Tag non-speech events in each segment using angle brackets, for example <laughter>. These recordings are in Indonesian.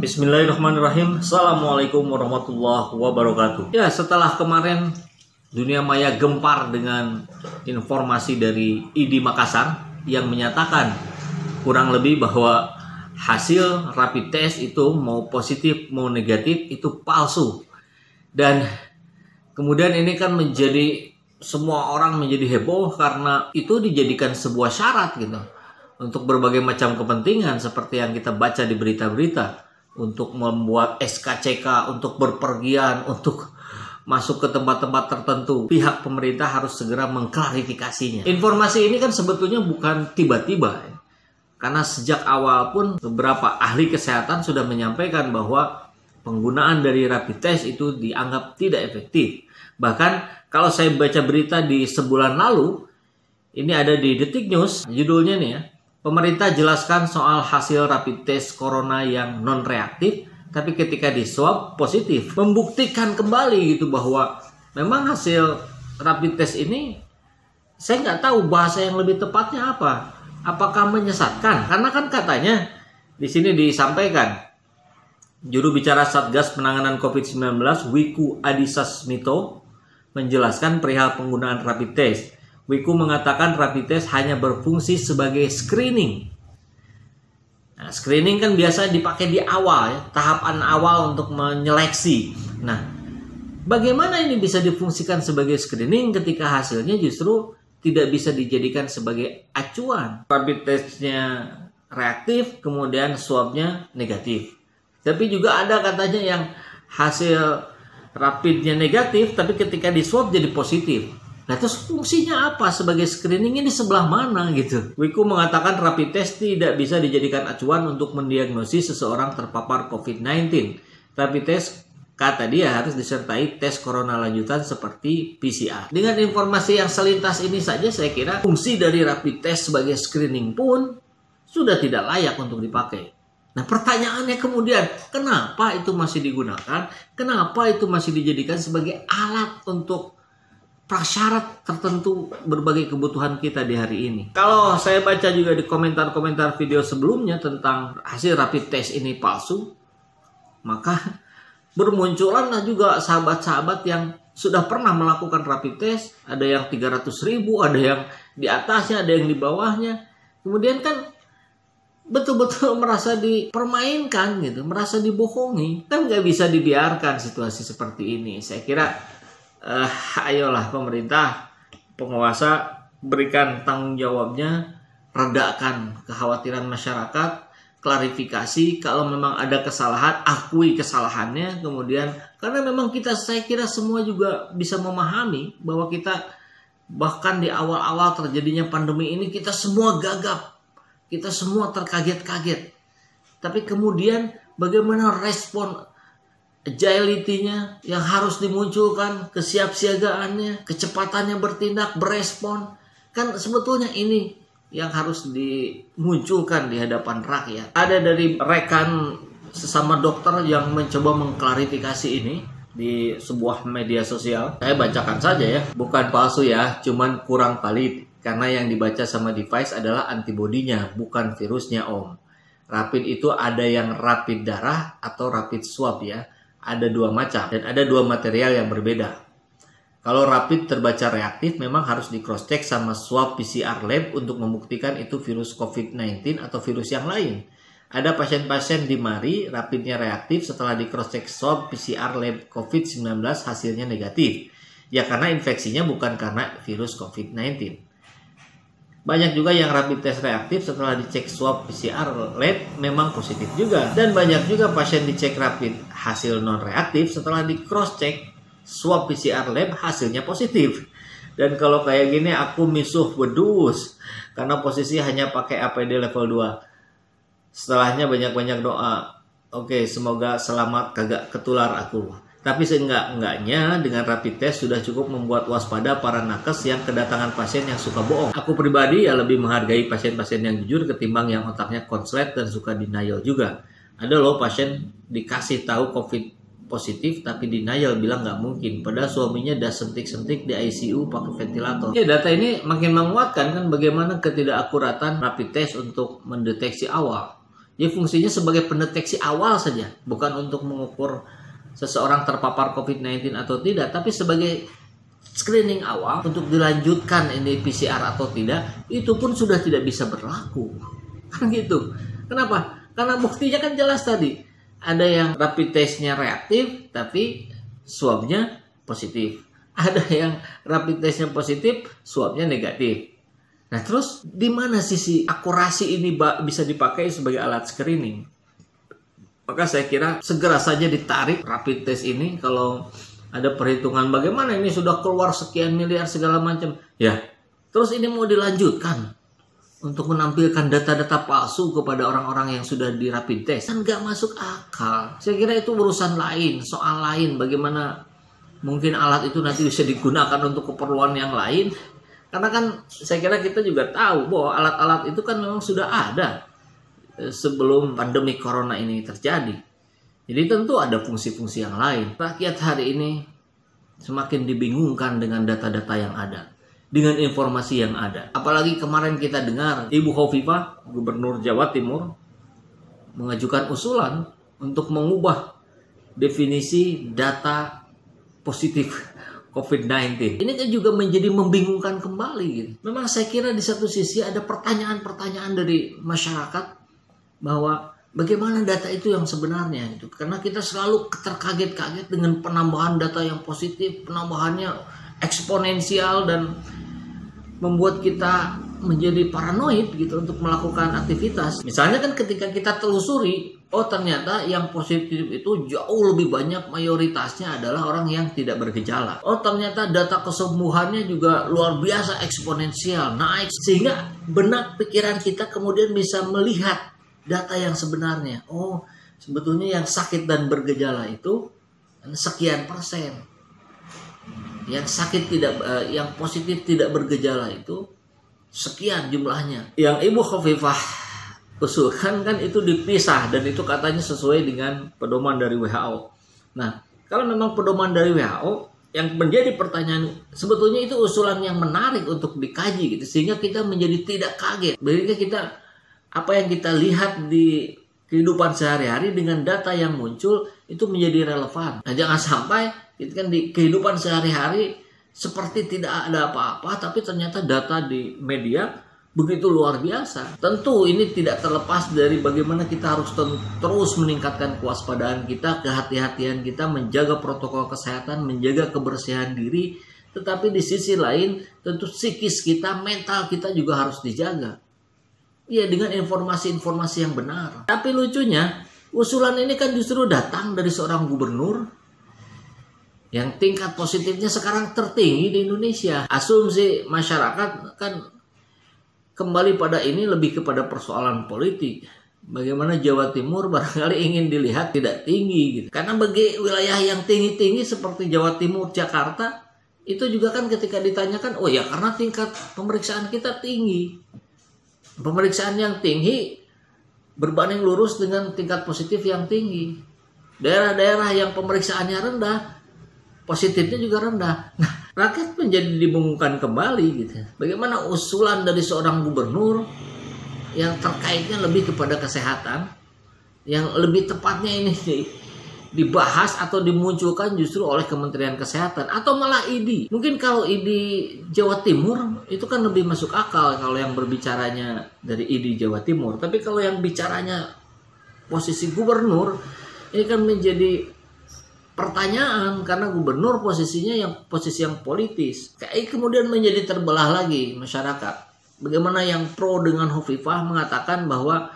Bismillahirrahmanirrahim. Assalamualaikum warahmatullahi wabarakatuh. Ya, setelah kemarin dunia maya gempar dengan informasi dari ID Makassar yang menyatakan kurang lebih bahwa hasil rapid test itu mau positif mau negatif itu palsu. Dan kemudian ini kan menjadi semua orang menjadi heboh karena itu dijadikan sebuah syarat gitu untuk berbagai macam kepentingan seperti yang kita baca di berita-berita untuk membuat SKCK untuk berpergian untuk masuk ke tempat-tempat tertentu. Pihak pemerintah harus segera mengklarifikasinya. Informasi ini kan sebetulnya bukan tiba-tiba ya. karena sejak awal pun beberapa ahli kesehatan sudah menyampaikan bahwa penggunaan dari rapid test itu dianggap tidak efektif. Bahkan kalau saya baca berita di sebulan lalu ini ada di Detik News judulnya nih ya Pemerintah jelaskan soal hasil rapid test corona yang non reaktif, tapi ketika di swab positif, membuktikan kembali gitu bahwa memang hasil rapid test ini saya nggak tahu bahasa yang lebih tepatnya apa. Apakah menyesatkan? Karena kan katanya di sini disampaikan juru bicara Satgas Penanganan COVID-19 Wiku Adhisa Smito menjelaskan perihal penggunaan rapid test Wiku mengatakan rapid test hanya berfungsi sebagai screening. Nah, screening kan biasa dipakai di awal ya, tahapan awal untuk menyeleksi. Nah, bagaimana ini bisa difungsikan sebagai screening ketika hasilnya justru tidak bisa dijadikan sebagai acuan? Rapid testnya reaktif, kemudian swabnya negatif. Tapi juga ada katanya yang hasil rapidnya negatif, tapi ketika di swab jadi positif. Nah terus fungsinya apa sebagai screening ini sebelah mana gitu? Wiku mengatakan rapid test tidak bisa dijadikan acuan untuk mendiagnosis seseorang terpapar COVID-19. Rapid test kata dia harus disertai tes corona lanjutan seperti PCR. Dengan informasi yang selintas ini saja saya kira fungsi dari rapid test sebagai screening pun sudah tidak layak untuk dipakai. Nah pertanyaannya kemudian, kenapa itu masih digunakan? Kenapa itu masih dijadikan sebagai alat untuk prasyarat tertentu berbagai kebutuhan kita di hari ini. Kalau saya baca juga di komentar-komentar video sebelumnya tentang hasil rapid test ini palsu, maka bermunculanlah juga sahabat-sahabat yang sudah pernah melakukan rapid test, ada yang 300 ribu, ada yang di atasnya, ada yang di bawahnya. Kemudian kan betul-betul merasa dipermainkan gitu, merasa dibohongi. Kan nggak bisa dibiarkan situasi seperti ini. Saya kira uh, ayolah pemerintah penguasa berikan tanggung jawabnya redakan kekhawatiran masyarakat klarifikasi kalau memang ada kesalahan akui kesalahannya kemudian karena memang kita saya kira semua juga bisa memahami bahwa kita bahkan di awal-awal terjadinya pandemi ini kita semua gagap kita semua terkaget-kaget. Tapi kemudian bagaimana respon agility-nya yang harus dimunculkan, kesiapsiagaannya, kecepatannya bertindak, berespon. Kan sebetulnya ini yang harus dimunculkan di hadapan rakyat. Ada dari rekan sesama dokter yang mencoba mengklarifikasi ini di sebuah media sosial. Saya bacakan saja ya, bukan palsu ya, cuman kurang valid karena yang dibaca sama device adalah antibodinya, bukan virusnya om. Rapid itu ada yang rapid darah atau rapid swab ya ada dua macam dan ada dua material yang berbeda. Kalau rapid terbaca reaktif memang harus di cross check sama swab PCR lab untuk membuktikan itu virus COVID-19 atau virus yang lain. Ada pasien-pasien di Mari rapidnya reaktif setelah di cross check swab PCR lab COVID-19 hasilnya negatif. Ya karena infeksinya bukan karena virus COVID-19. Banyak juga yang rapid test reaktif setelah dicek swab PCR lab memang positif juga. Dan banyak juga pasien dicek rapid hasil non reaktif setelah di cross check swab PCR lab hasilnya positif. Dan kalau kayak gini aku misuh wedus karena posisi hanya pakai APD level 2. Setelahnya banyak-banyak doa. Oke, semoga selamat kagak ketular aku. Tapi seenggak-enggaknya dengan rapid test sudah cukup membuat waspada para nakes yang kedatangan pasien yang suka bohong. Aku pribadi ya lebih menghargai pasien-pasien yang jujur ketimbang yang otaknya konslet dan suka denial juga. Ada loh pasien dikasih tahu COVID positif tapi denial bilang nggak mungkin. Padahal suaminya udah sentik-sentik di ICU pakai ventilator. Ya data ini makin menguatkan kan bagaimana ketidakakuratan rapid test untuk mendeteksi awal Jadi fungsinya sebagai pendeteksi awal saja, bukan untuk mengukur seseorang terpapar COVID-19 atau tidak, tapi sebagai screening awal untuk dilanjutkan ini PCR atau tidak, itu pun sudah tidak bisa berlaku. <laughs> Kan gitu. Kenapa? Karena buktinya kan jelas tadi. Ada yang rapid testnya reaktif, tapi swabnya positif. <laughs> Ada yang rapid testnya positif, swabnya negatif. Nah terus di mana sisi akurasi ini bisa dipakai sebagai alat screening? Maka saya kira segera saja ditarik rapid test ini kalau ada perhitungan bagaimana ini sudah keluar sekian miliar segala macam. Ya, terus ini mau dilanjutkan untuk menampilkan data-data palsu kepada orang-orang yang sudah di rapid test kan nggak masuk akal. Saya kira itu urusan lain, soal lain bagaimana mungkin alat itu nanti bisa digunakan untuk keperluan yang lain karena kan saya kira kita juga tahu bahwa alat-alat itu kan memang sudah ada sebelum pandemi corona ini terjadi. Jadi tentu ada fungsi-fungsi yang lain. Rakyat hari ini semakin dibingungkan dengan data-data yang ada, dengan informasi yang ada. Apalagi kemarin kita dengar Ibu Khofifah, Gubernur Jawa Timur, mengajukan usulan untuk mengubah definisi data positif <laughs> COVID-19. Ini kan juga menjadi membingungkan kembali gitu. Memang saya kira di satu sisi ada pertanyaan-pertanyaan dari masyarakat bahwa bagaimana data itu yang sebenarnya itu. Karena kita selalu terkaget-kaget dengan penambahan data yang positif, penambahannya eksponensial dan membuat kita menjadi paranoid gitu untuk melakukan aktivitas. Misalnya kan ketika kita telusuri, oh ternyata yang positif itu jauh lebih banyak mayoritasnya adalah orang yang tidak bergejala. Oh ternyata data kesembuhannya juga luar biasa eksponensial naik sehingga benak pikiran kita kemudian bisa melihat data yang sebenarnya. Oh sebetulnya yang sakit dan bergejala itu sekian persen. Yang sakit tidak, eh, yang positif tidak bergejala itu sekian jumlahnya. Yang Ibu Khofifah usulkan kan itu dipisah dan itu katanya sesuai dengan pedoman dari WHO. Nah, kalau memang pedoman dari WHO yang menjadi pertanyaan sebetulnya itu usulan yang menarik untuk dikaji gitu sehingga kita menjadi tidak kaget. Berarti kita apa yang kita lihat di kehidupan sehari-hari dengan data yang muncul itu menjadi relevan. Nah, jangan sampai itu kan di kehidupan sehari-hari seperti tidak ada apa-apa tapi ternyata data di media begitu luar biasa. Tentu ini tidak terlepas dari bagaimana kita harus terus meningkatkan kewaspadaan kita, kehati-hatian kita, menjaga protokol kesehatan, menjaga kebersihan diri. Tetapi di sisi lain tentu psikis kita, mental kita juga harus dijaga. Ya dengan informasi-informasi yang benar. Tapi lucunya usulan ini kan justru datang dari seorang gubernur yang tingkat positifnya sekarang tertinggi di Indonesia. Asumsi masyarakat kan kembali pada ini lebih kepada persoalan politik. Bagaimana Jawa Timur barangkali ingin dilihat tidak tinggi gitu. Karena bagi wilayah yang tinggi-tinggi seperti Jawa Timur, Jakarta, itu juga kan ketika ditanyakan, oh ya karena tingkat pemeriksaan kita tinggi. Pemeriksaan yang tinggi berbanding lurus dengan tingkat positif yang tinggi. Daerah-daerah yang pemeriksaannya rendah, positifnya juga rendah. Nah, rakyat menjadi dibingungkan kembali gitu. Bagaimana usulan dari seorang gubernur yang terkaitnya lebih kepada kesehatan, yang lebih tepatnya ini dibahas atau dimunculkan justru oleh Kementerian Kesehatan atau malah ID. Mungkin kalau ID Jawa Timur itu kan lebih masuk akal kalau yang berbicaranya dari ID Jawa Timur. Tapi kalau yang bicaranya posisi gubernur ini kan menjadi pertanyaan karena gubernur posisinya yang posisi yang politis. Kayak kemudian menjadi terbelah lagi masyarakat. Bagaimana yang pro dengan Hovifah mengatakan bahwa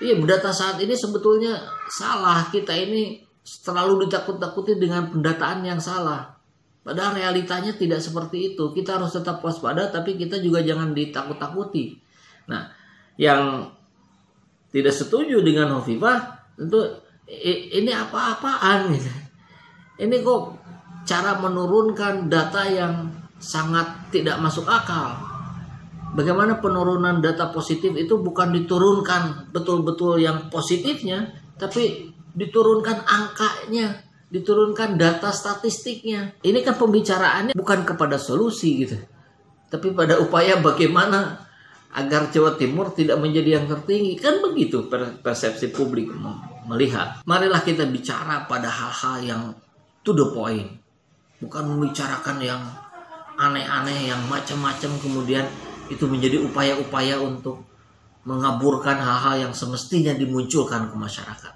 iya data saat ini sebetulnya salah kita ini terlalu ditakut-takuti dengan pendataan yang salah. Padahal realitanya tidak seperti itu. Kita harus tetap waspada tapi kita juga jangan ditakut-takuti. Nah, yang tidak setuju dengan Hovifah tentu ini apa-apaan gitu ini kok cara menurunkan data yang sangat tidak masuk akal. Bagaimana penurunan data positif itu bukan diturunkan betul-betul yang positifnya, tapi diturunkan angkanya, diturunkan data statistiknya. Ini kan pembicaraannya bukan kepada solusi gitu, tapi pada upaya bagaimana agar Jawa Timur tidak menjadi yang tertinggi. Kan begitu persepsi publik melihat. Marilah kita bicara pada hal-hal yang to the point. Bukan membicarakan yang aneh-aneh yang macam-macam kemudian itu menjadi upaya-upaya untuk mengaburkan hal-hal yang semestinya dimunculkan ke masyarakat